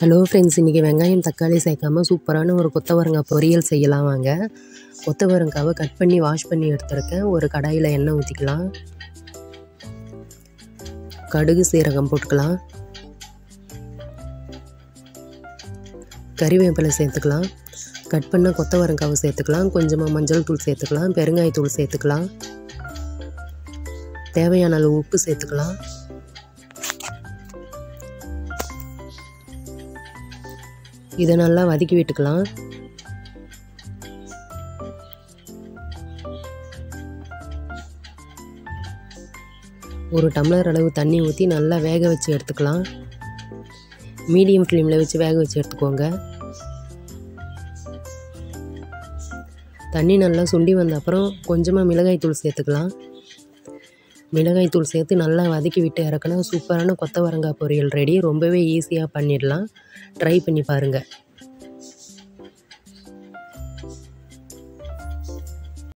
Hello friends இன்றைக்கி வெங்காயம் தக்காளி சேர்க்காம சூப்பரான ஒரு கொத்தவரங்காய் பொரியல் செய்யலாம் வாங்க. கொத்தவரங்காவை கட் பண்ணி வாஷ் பண்ணி எடுத்துருக்கேன். ஒரு கடாயில் எண்ணெய் ஊற்றிக்கலாம் கடுகு சீரகம் போட்டுக்கலாம். கறிவேப்பிலை சேர்த்துக்கலாம். கட் பண்ண கொத்தவரங்காவை சேர்த்துக்கலாம். கொஞ்சமாக மஞ்சள் தூள் சேர்த்துக்கலாம். பெருங்காயத்தூள் சேர்த்துக்கலாம். தேவையான அளவு உப்பு சேர்த்துக்கலாம். இதை நல்லா வதக்கி விட்டுக்கலாம். ஒரு டம்ளர் அளவு தண்ணி ஊற்றி நல்லா வேக வச்சு எடுத்துக்கலாம். மீடியம் ஃப்ளேமில் வச்சு வேக வச்சு எடுத்துக்கோங்க. தண்ணி நல்லா சுண்டி வந்த அப்புறம் கொஞ்சமாக மிளகாய் தூள் சேர்த்துக்கலாம். மிளகாய்த்தூள் சேர்த்து நல்லா வதக்கி விட்டு இறக்குனா சூப்பரான கொத்தவரங்காய் பொரியல் ரெடி ரொம்பவே ஈஸியாக பண்ணிடலாம். ட்ரை பண்ணி பாருங்கள்